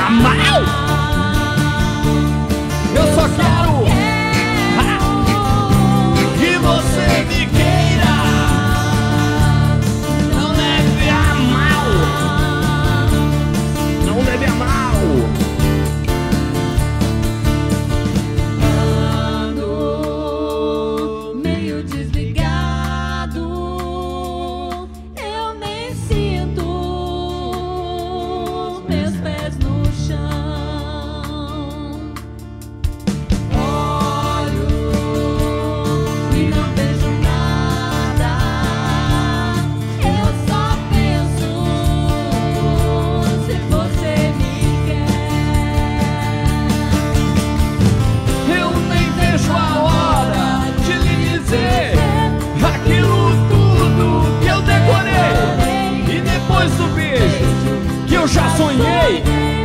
I'm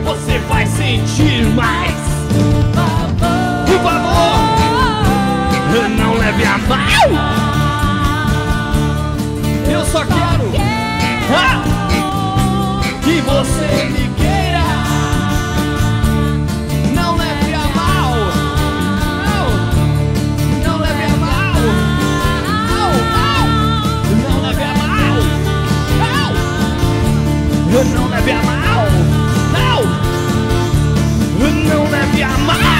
você vai sentir mais. Por favor, não leve a mal. Eu só quero ah, que você me non abbiamo, no, non abbiamo.